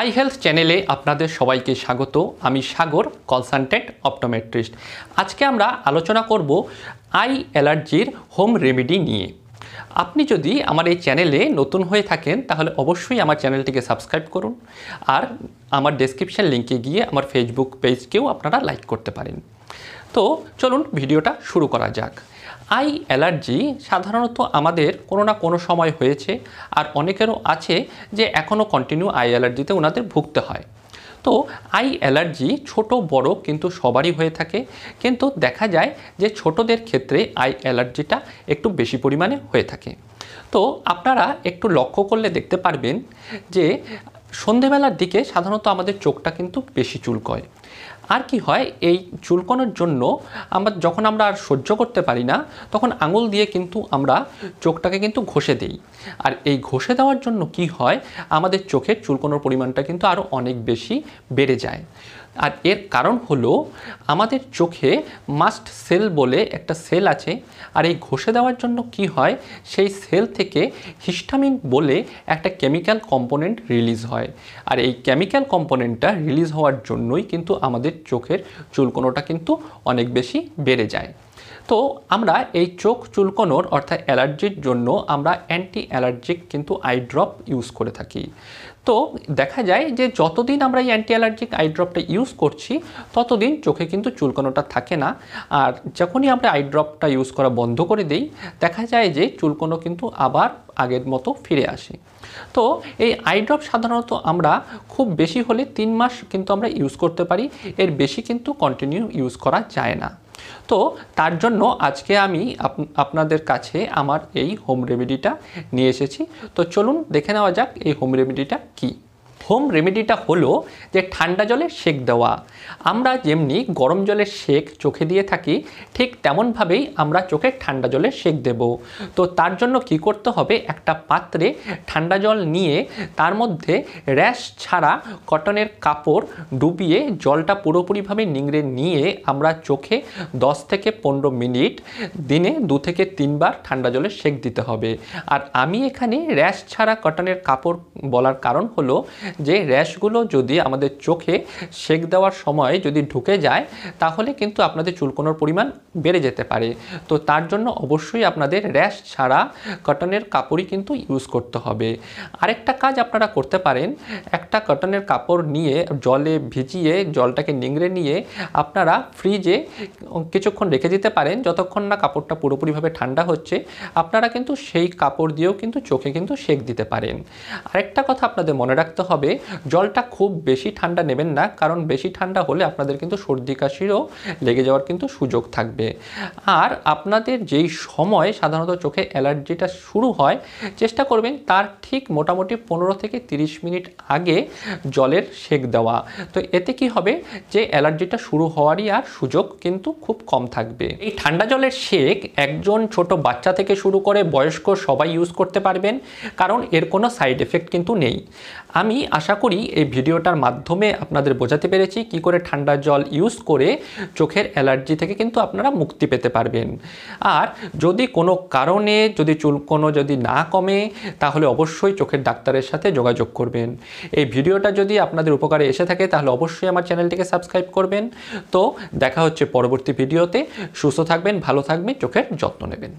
I health চ্যানেলে আপনাদের সবাইকে স্বাগত। আমি সাগর কনসালটেন্ট অপটোমেট্রিস্ট আজকে আমরা আলোচনা করব আই অ্যালার্জির হোম রেমেডি নিয়ে। আপনি যদি আমার এই চ্যানেলে নতুন হয়ে থাকেন, তাহলে অবশ্যই আমার চ্যানেলটিকে সাবস্ক্রাইব করুন। আর আমার ডেসক্রিপশন লিঙ্কে গিয়ে আমার ফেসবুক পেজকেও আপনারা লাইক করতে পারেন। তো চলুন ভিডিওটা শুরু করা যাক। আই অ্যালার্জি সাধারণত আমাদের কোনো না কোনো সময় হয়েছে আর অনেকেরও আছে যে এখনও কন্টিনিউ আই অ্যালার্জিতে ওনাদের ভুগতে হয়। তো আই অ্যালার্জি ছোট, বড় কিন্তু সবারই হয়ে থাকে, কিন্তু দেখা যায় যে ছোটদের ক্ষেত্রে আই অ্যালার্জিটা একটু বেশি পরিমাণে হয়ে থাকে। তো আপনারা একটু লক্ষ্য করলে দেখতে পারবেন যে সন্ধেবেলার দিকে সাধারণত আমাদের চোখটা কিন্তু বেশি চুলকয়। আর কি হয়, এই চুলকোনোর জন্য আমরা যখন আমরা আর সহ্য করতে পারি না, তখন আঙুল দিয়ে কিন্তু আমরা চোখটাকে কিন্তু ঘষে দিই। আর এই ঘষে দেওয়ার জন্য কি হয়, আমাদের চোখের চুলকোনোর পরিমাণটা কিন্তু আরও অনেক বেশি বেড়ে যায়। আর এর কারণ হলো আমাদের চোখে মাস্ট সেল বলে একটা সেল আছে, আর এই ঘষে দেওয়ার জন্য কি হয়? সেই সেল থেকে হিস্টামিন বলে একটা কেমিক্যাল কম্পোনেন্ট রিলিজ হয়। আর এই কেমিক্যাল কম্পোনেন্টটা রিলিজ হওয়ার জন্যই কিন্তু আমাদের চোখের চুলকোনোটা কিন্তু অনেক বেশি বেড়ে যায়। তো আমরা এই চোখ চুলকোনোর অর্থাৎ অ্যালার্জির জন্য আমরা অ্যান্টি অ্যালার্জিক কিন্তু আইড্রপ ইউজ করে থাকি। তো দেখা যায় যে যতদিন আমরা এই অ্যান্টি অ্যালার্জিক আইড্রপটা ইউজ করছি, ততদিন চোখে কিন্তু চুলকোনোটা থাকে না। আর যখনই আমরা আইড্রপটা ইউজ করা বন্ধ করে দিই, দেখা যায় যে চুলকোনো কিন্তু আবার আগের মতো ফিরে আসে। তো এই আইড্রপ সাধারণত আমরা খুব বেশি হলে তিন মাস কিন্তু আমরা ইউজ করতে পারি, এর বেশি কিন্তু কন্টিনিউ ইউজ করা যায় না। তো তার জন্য আজকে আমি আপনাদের কাছে আমার এই হোম রেমেডিটা নিয়ে এসেছি। তো চলুন দেখে নেওয়া যাক এই হোম রেমেডিটা কী। হোম রেমেডিটা হলো যে ঠান্ডা জলে সেক দেওয়া। আমরা যেমনি গরম জলের সেক চোখে দিয়ে থাকি, ঠিক তেমনভাবেই আমরা চোখে ঠান্ডা জলে সেক দেব। তো তার জন্য কি করতে হবে? একটা পাত্রে ঠান্ডা জল নিয়ে তার মধ্যে র্যাশ ছাড়া কটনের কাপড় ডুবিয়ে জলটা পুরোপুরিভাবে নিংড়ে নিয়ে আমরা চোখে 10 থেকে পনেরো মিনিট, দিনে দু থেকে তিনবার ঠান্ডা জলে সেক দিতে হবে। আর আমি এখানে র্যাশ ছাড়া কটনের কাপড় বলার কারণ হলো যে র্যাশগুলো যদি আমাদের চোখে সেক দেওয়ার সময় যদি ঢুকে যায়, তাহলে কিন্তু আপনাদের চুলকোনোর পরিমাণ বেড়ে যেতে পারে। তো তার জন্য অবশ্যই আপনাদের র্যাশ ছাড়া কটনের কাপড়ই কিন্তু ইউজ করতে হবে। আরেকটা কাজ আপনারা করতে পারেন, একটা কটনের কাপড় নিয়ে জলে ভিজিয়ে জলটাকে নিংড়ে নিয়ে আপনারা ফ্রিজে কিছুক্ষণ রেখে দিতে পারেন। যতক্ষণ না কাপড়টা পুরোপুরিভাবে ঠান্ডা হচ্ছে, আপনারা কিন্তু সেই কাপড় দিয়েও কিন্তু চোখে কিন্তু সেক দিতে পারেন। আরেকটা কথা আপনাদের মনে রাখতে হবে জলটা খুব বেশি ঠান্ডা নেবেন না, কারণ বেশি ঠান্ডা হলে আপনাদের কিন্তু সর্দি কাশিরও লেগে যাওয়ার কিন্তু সুযোগ থাকবে। আর আপনাদের যেই সময় সাধারণত চোখে অ্যালার্জিটা শুরু হয়, চেষ্টা করবেন তার ঠিক মোটামুটি পনেরো থেকে তিরিশ মিনিট আগে জলের সেক দেওয়া। তো এতে কি হবে যে অ্যালার্জিটা শুরু হওয়ারই আর সুযোগ কিন্তু খুব কম থাকবে। এই ঠান্ডা জলের শেক একজন ছোট বাচ্চা থেকে শুরু করে বয়স্ক সবাই ইউজ করতে পারবেন, কারণ এর কোনো সাইড এফেক্ট কিন্তু নেই। আমি আশা করি এই ভিডিওটার মাধ্যমে আপনাদের বোঝাতে পেরেছি কি করে ঠান্ডা জল ইউজ করে চোখের অ্যালার্জি থেকে কিন্তু আপনারা মুক্তি পেতে পারবেন। আর যদি কোনো কারণে যদি চুলকোনো যদি না কমে, তাহলে অবশ্যই চোখের ডাক্তারের সাথে যোগাযোগ করবেন। এই ভিডিওটা যদি আপনাদের উপকারে এসে থাকে, তাহলে অবশ্যই আমার চ্যানেলটিকে সাবস্ক্রাইব করবেন। তো দেখা হচ্ছে পরবর্তী ভিডিওতে। সুস্থ থাকবেন, ভালো থাকবেন, চোখের যত্ন নেবেন।